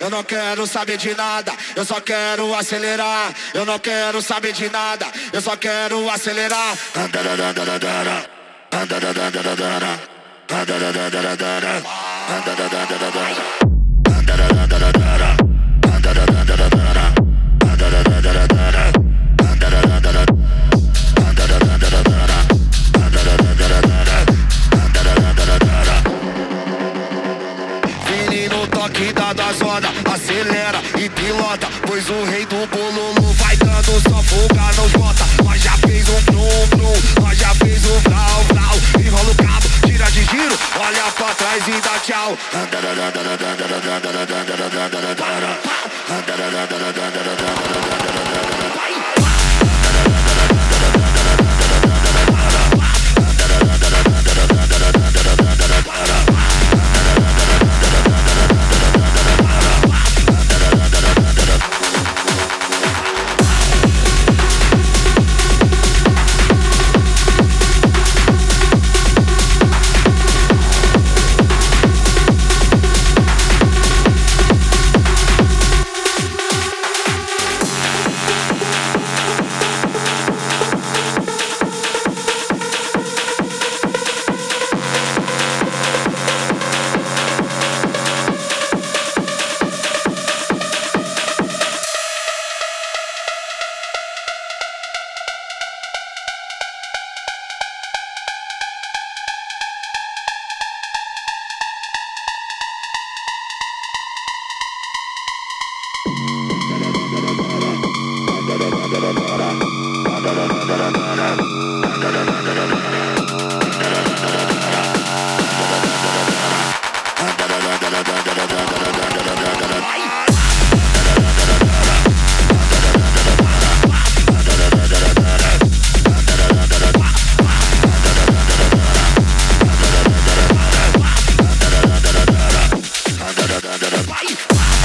Eu não quero saber de nada, eu só quero acelerar. Eu não quero saber de nada, eu só quero acelerar. Toque da, da zona Acelera e pilota Pois o rei do bololo vai dando só fuga nos bota Nós já fez um brum brum Nós já fez um vral vral. Enrola o cabo, tira de giro Olha pra trás e dá tchau bye.